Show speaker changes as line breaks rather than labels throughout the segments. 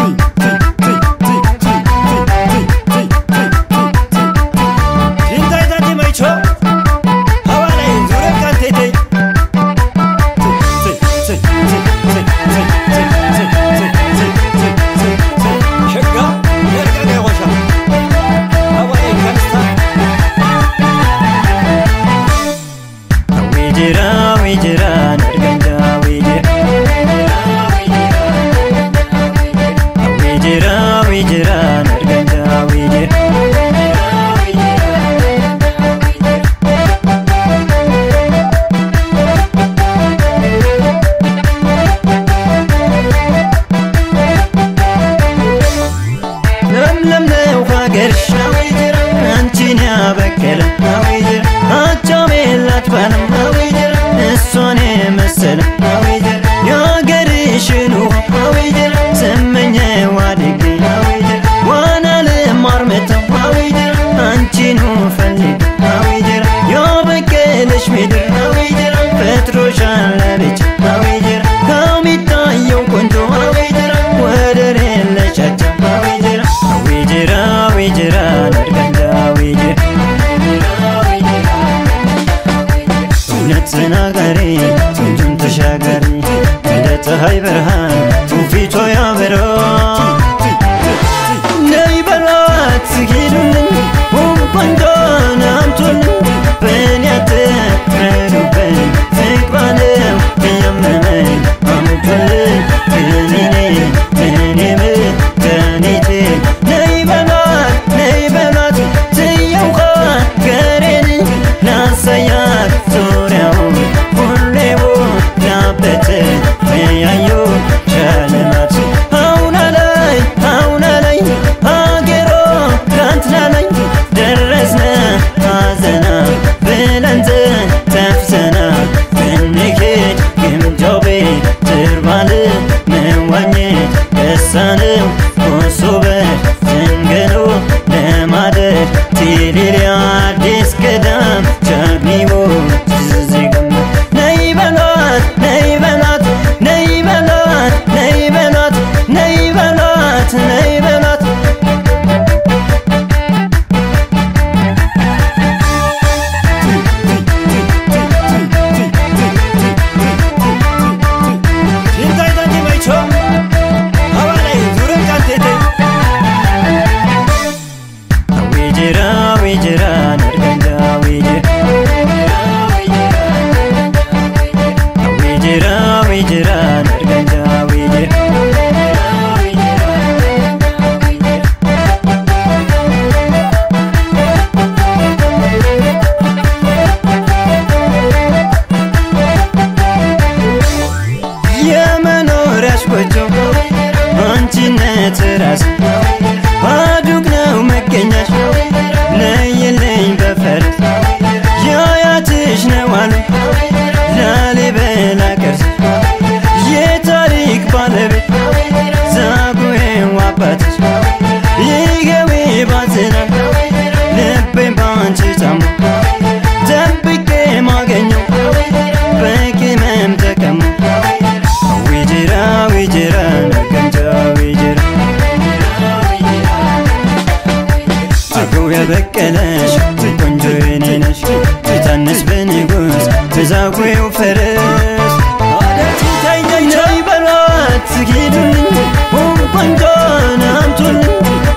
Hey. G. አንቺን ያበቀለ አወይጀራ አቻም የላት ባለም አወይጀራ እሷን የመሰለ አወይጀራ የሀገርሽን ውሃ አወይጀራ ስመኘው አድጌ አወይጀራ ዋና ልማር መተው አወይጀራ አንቺኑ ፈልግ አወይጀራ ያበቀለሽ ምድር አወይጀራ ፈጥሮሻል ለብቻ ተናጋሪ ስንቱን ተሻጋሪ እንደ ፀሐይ ብርሃን ፊቷ ያበራ። ነይ በሏት ሂዱልኝ ቆንጆን አምጡልኝ በእኔ አትፍረዱብኝ ፍቅሯ ነው ያመመኝ አምጡልኝ እኔ ነኝ እኔ አንቺነት ራስ አዱግ ነው መገኛሽ ለየለኝ በፈረስ የአያትሽ ነው አሉ ላሊበላ ቅርስ የታሪክ ባለቤት ዛጉዌው አባትሽ ይገዌ ባዝናል ልቤን ባንቺ ታሞ ሞገ በቀለሽ ቆንጆ የኔ ነሽ ፊታነስ በንጉስ ብዛዌው ፈረስ አደርቲ ታየኛ ይበሏት ሂዱልኝ ሆም ቆንጆን አምጡልኝ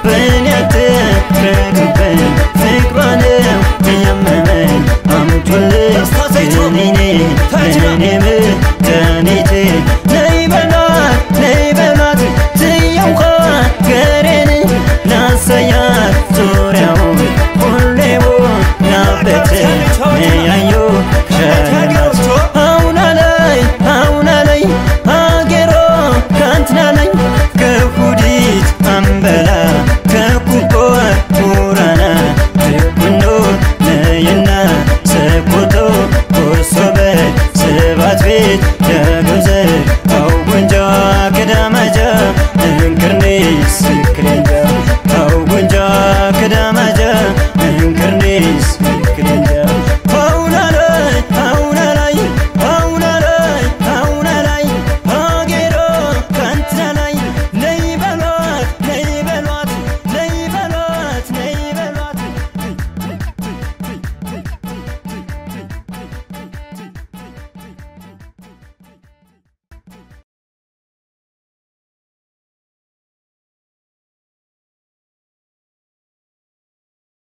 በእኔ አትፍረዱብኝ ፍቅሯ ነው እያመመኝ አምጡልኝ ለእኔ ለእኔ